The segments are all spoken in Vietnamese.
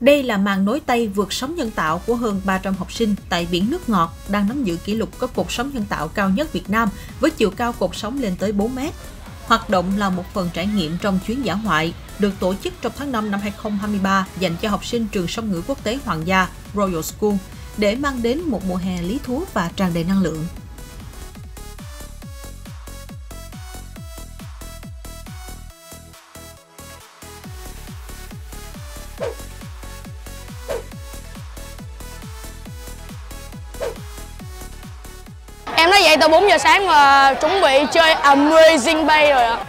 Đây là màn nối tay vượt sóng nhân tạo của hơn 300 học sinh tại biển nước ngọt đang nắm giữ kỷ lục có cột sóng nhân tạo cao nhất Việt Nam với chiều cao cột sóng lên tới 4 mét. Hoạt động là một phần trải nghiệm trong chuyến dã ngoại được tổ chức trong tháng 5 năm 2023 dành cho học sinh trường song ngữ quốc tế Hoàng gia, Royal School, để mang đến một mùa hè lý thú và tràn đầy năng lượng. you dậy từ 4 giờ sáng và chuẩn bị chơi Amazing Bay rồi ạ.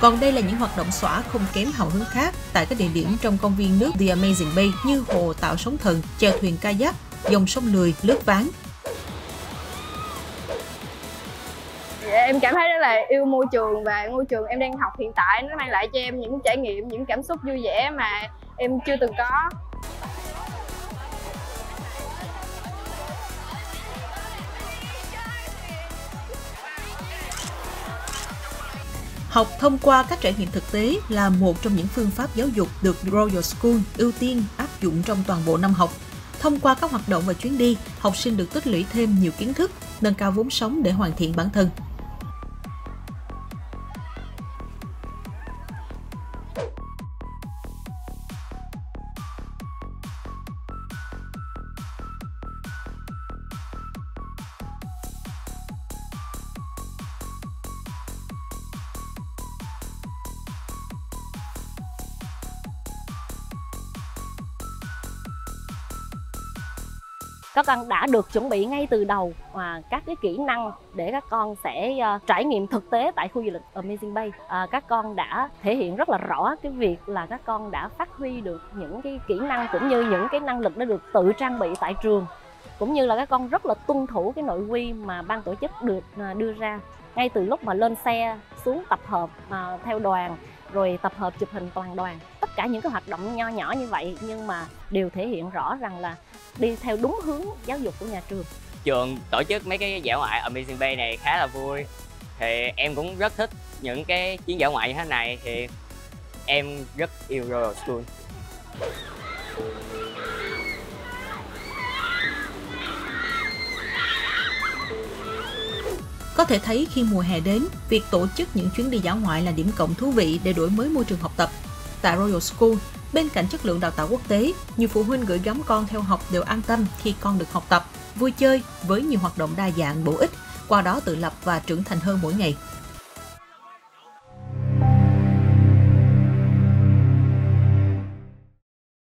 Còn đây là những hoạt động xóa không kém hào hứng khác tại các địa điểm trong công viên nước The Amazing Bay như hồ tạo sóng thần, chèo thuyền kayak, dòng sông lười, lướt ván. Dạ, em cảm thấy rất là yêu môi trường và môi trường em đang học hiện tại nó mang lại cho em những trải nghiệm, những cảm xúc vui vẻ mà em chưa từng có. Học thông qua các trải nghiệm thực tế là một trong những phương pháp giáo dục được Royal School ưu tiên áp dụng trong toàn bộ năm học. Thông qua các hoạt động và chuyến đi, học sinh được tích lũy thêm nhiều kiến thức, nâng cao vốn sống để hoàn thiện bản thân. Các con đã được chuẩn bị ngay từ đầu và các cái kỹ năng để các con sẽ à, trải nghiệm thực tế tại khu du lịch Amazing Bay. à, các con đã thể hiện rất là rõ cái việc là các con đã phát huy được những cái kỹ năng cũng như những cái năng lực đã được tự trang bị tại trường cũng như là các con rất là tuân thủ cái nội quy mà ban tổ chức được à, đưa ra ngay từ lúc mà lên xe xuống tập hợp à, theo đoàn rồi tập hợp chụp hình toàn đoàn tất cả những cái hoạt động nho nhỏ như vậy nhưng mà đều thể hiện rõ rằng là đi theo đúng hướng giáo dục của nhà trường. Trường tổ chức mấy cái dã ngoại Amazing Bay này khá là vui. Thì em cũng rất thích những cái chuyến dã ngoại như thế này thì em rất yêu Royal School. Có thể thấy khi mùa hè đến, việc tổ chức những chuyến đi dã ngoại là điểm cộng thú vị để đổi mới môi trường học tập. Tại Royal School, bên cạnh chất lượng đào tạo quốc tế, nhiều phụ huynh gửi gắm con theo học đều an tâm khi con được học tập, vui chơi với nhiều hoạt động đa dạng bổ ích, qua đó tự lập và trưởng thành hơn mỗi ngày.